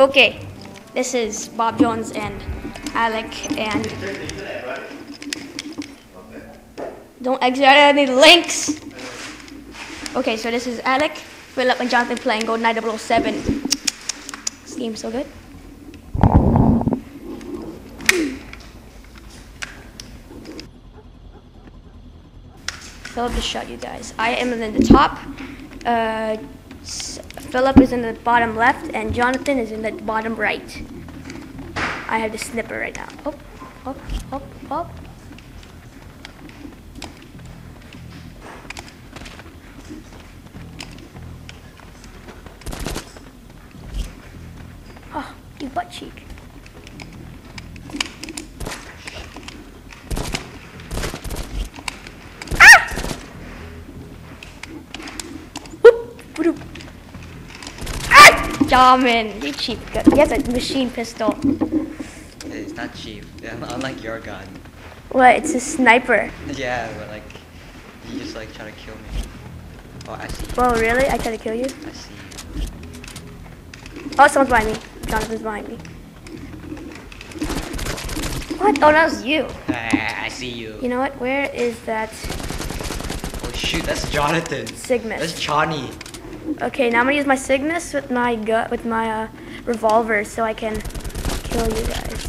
Okay, this is Bob Jones and Alec and don't exit any links. Okay, so this is Alec, Phillip, and Jonathan playing GoldenEye 007. This game's so good. Phillip just shot you guys. I am in the top. Uh, Phillip is in the bottom left, and Jonathan is in the bottom right. I have the snipper right now. Oh, oh, oh, oh. Oh, you butt cheek. Jamin, you cheap gun. He has a machine pistol. It's not cheap. Unlike your gun. What? It's a sniper. Yeah, but like, you just like try to kill me. Oh, I see. Whoa, really? I tried to kill you? I see. you. Oh, someone's behind me. Jonathan's behind me. What? Oh, that was you. Ah, I see you. You know what? Where is that Oh shoot, that's Jonathan. Cygnus? That's Johnny. Okay, now I'm gonna use my Cygnus with my gut with my uh, revolver so I can kill you guys.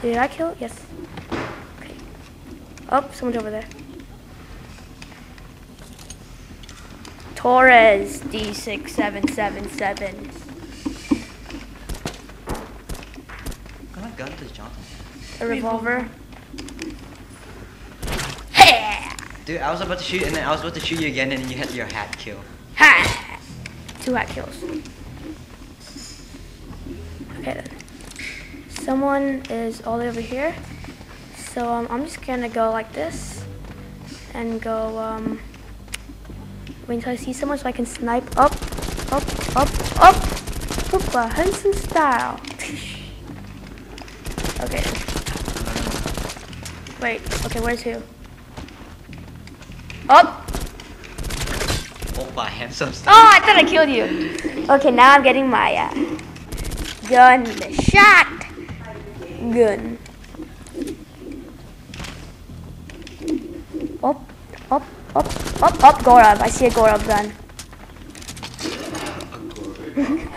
Did I kill? Yes. Okay. Oh, someone's over there. Torres D6777. What kind of gun does Jonathan have? A revolver. Dude, I was about to shoot and then I was about to shoot you again and you had your hat kill. Ha! Two hat kills. Okay then. Someone is all over here. So um, I'm just gonna go like this and go um wait until I see someone so I can snipe up, up, up, up. Hoopa, Henson style. okay. Wait, okay, where's who? Up! Opa, handsome Oh. I thought I killed you. Okay, now I'm getting my uh, gun, the shot gun. Up, up, up, up, up, Gorab. I see a Gorab gun.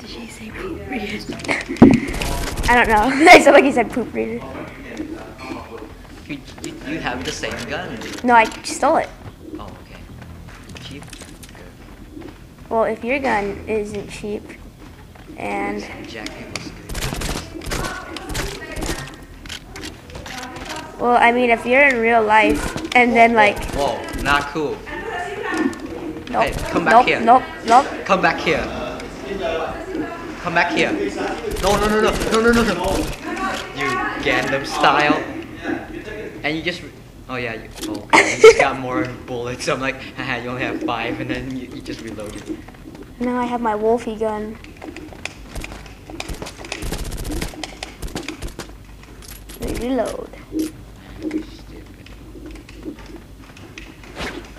Did she say poop reader? I don't know. I sound like he said poop reader. You, you, you have the same gun. No, I stole it. Oh, okay. Cheap? Good. Well, if your gun isn't cheap, and Jack was good. well, I mean, if you're in real life, and then like, Whoa, not cool. nope, Hey, come back nope, here. nope, nope. Come back here. Come back here. No, no, no, no, no, no, no, no. You Gangnam style. And you just. Oh yeah. You, oh, okay. You just got more bullets. I'm like, haha, you only have five, and then you, you just reloaded. Now I have my Wolfie gun. Reload. Stupid.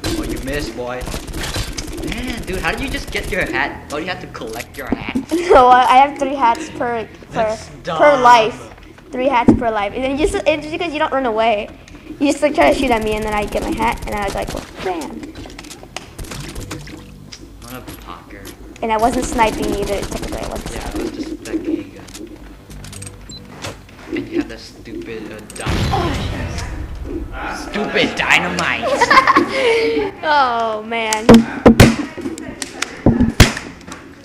Oh, you missed, boy. Dude, how did you just get your hat? Oh, you have to collect your hat. So uh, I have three hats per per per life. Three hats per life, and then just it's just because you don't run away. You just like try to shoot at me, and then I get my hat, and I was like, well, bam. I'm a pocker. And I wasn't sniping either. Technically, I wasn't. Yeah, it was just that gun. And you have that stupid uh, dynamite. Stupid dynamite! Oh man.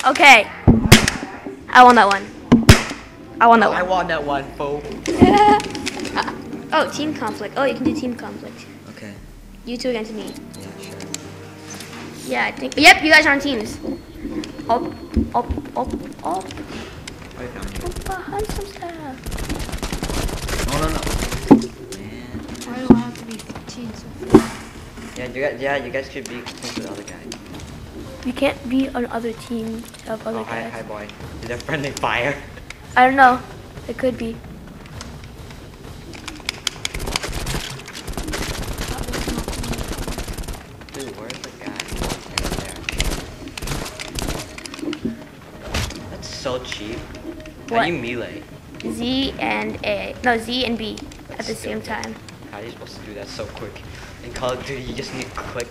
Okay. I won that one. I won that one. I one. want that one, fool. oh, team conflict. Oh, you can do team conflict. Okay, You two against me. yeah, sure. Yeah, I think. Yep, you guys are on teams. Up, up, up, up. I found you. Up behind some stuff. No, no, no. Man. Why do I have to be teams with Yeah, you guys, yeah, you guys should be teams with other guys. You can't be on other teams of other oh, guys. Hi, hi, boy. Is that friendly fire? I don't know. It could be. Dude, where's the guy? Right That's so cheap. What? How do you melee? Z and A. No, Z and B That's at the stupid. same time. How are you supposed to do that so quick? In Call of Duty, you just need to click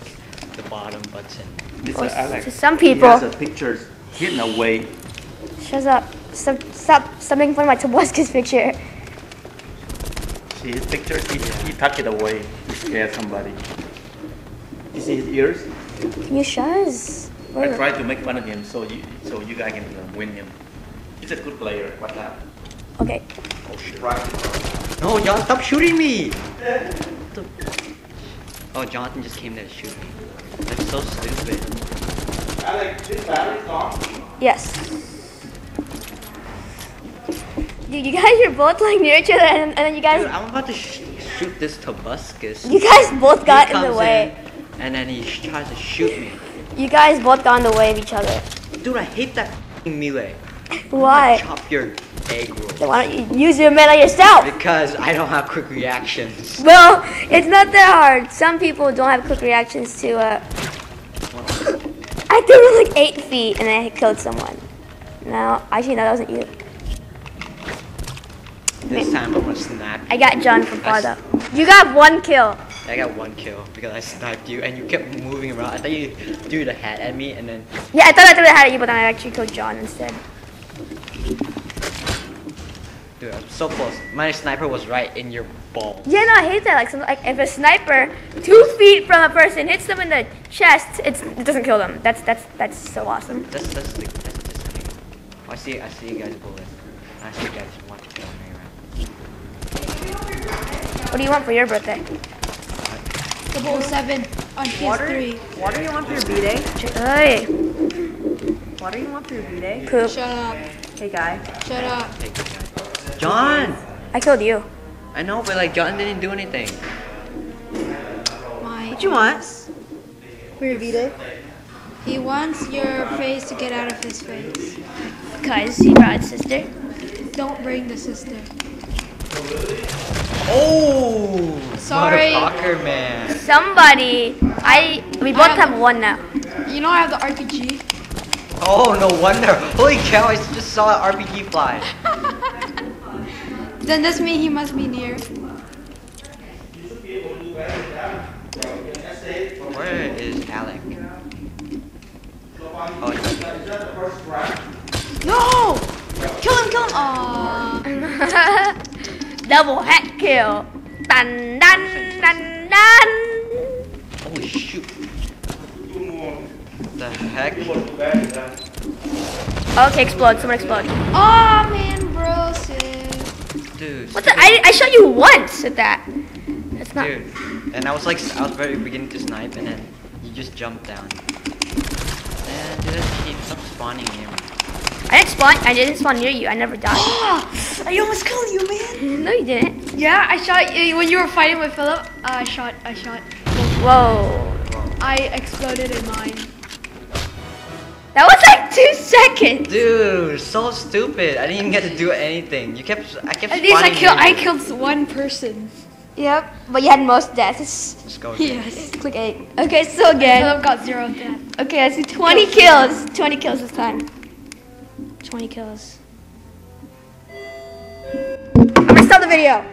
the bottom button. This Well, Alex. to some He people- has a pictures hidden away. Shut up. Stop, stop, stop making fun of my Tobuscus picture. See his pictures, he, he tucked it away to scare somebody. You see his ears? Can you shuz? I tried to make fun of him so you so you guys can uh, win him. He's a good player. What's that? Okay. Oh shit! Right. No, John, stop shooting me! Oh, Jonathan just came there to shoot me. So stupid. Alex, this battery's gone. Yes. Dude, you guys are both like near each other, and, and then you guys, Dude, I'm about to sh- shoot this Tobuscus. you guys both got in the way. in, and then he tries to shoot me. You guys both got in the way of each other. Dude, I hate that f***ing melee. Why? Chop your egg roll. Then why don't you use your melee yourself? Because I don't have quick reactions. Well, it's not that hard. Some people don't have quick reactions to. Uh, I threw it like eight feet and I killed someone. No, actually, no, that wasn't you. This time I'm gonna snap. I got John from far though. You got one kill. I got one kill because I sniped you and you kept moving around. I thought you threw the hat at me and then Yeah, I thought I threw the hat at you, but then I actually killed John instead. Dude, I'm so close. My sniper was right in your ball. Yeah, no, I hate that. Like, some, like if a sniper two feet from a person hits them in the chest, it's, it doesn't kill them. That's that's that's so awesome. That's that's the that's just the thing. Oh, I see I see you guys bullet. I see you guys want to kill me around. What do you want for your birthday? The bowl seven on PS3. What do you want for your B-Day? Hey, What do you want for your B-Day? cool. Shut up. Hey, guy. Shut up. Hey, guy. John! I killed you. I know, but like John didn't do anything. My. What you want for your B-Day? He wants your face to get out of his face. Cause he brought sister. Don't bring the sister. Oh! Sorry. Motherfucker, man. Somebody, I we both have one now. You know I have the RPG. Oh, no wonder. Holy cow, I just saw an RPG fly. Then this means he must be near. Where is Alec? Oh, No! Kill him, kill him! Aww. Double hat kill. Dun dun dun dun. holy shoot. The heck? Okay, explode. Someone explode. Aw, man, bro, sick. Dude. What the? I, I shot you once at that. That's not. Dude. And I was like, I was very beginning to snipe, and then you just jumped down. And dude, that's cheap. Stop spawning near me. I didn't spawn. I didn't spawn near you. I never died. I almost killed you, man. no, you didn't. Yeah, I shot you when you were fighting with Phillip. I shot, I shot. Whoa. I exploded in mine. That was like two seconds. Dude, so stupid. I didn't even get to do anything. You kept, I kept At least I killed, I killed one person. Yep. But you had most deaths. Let's go. again. Yes. Click eight. Okay, so again. I've got zero death. Okay, I see 20 kills. 20 kills this time. 20 kills. I'm gonna stop the video.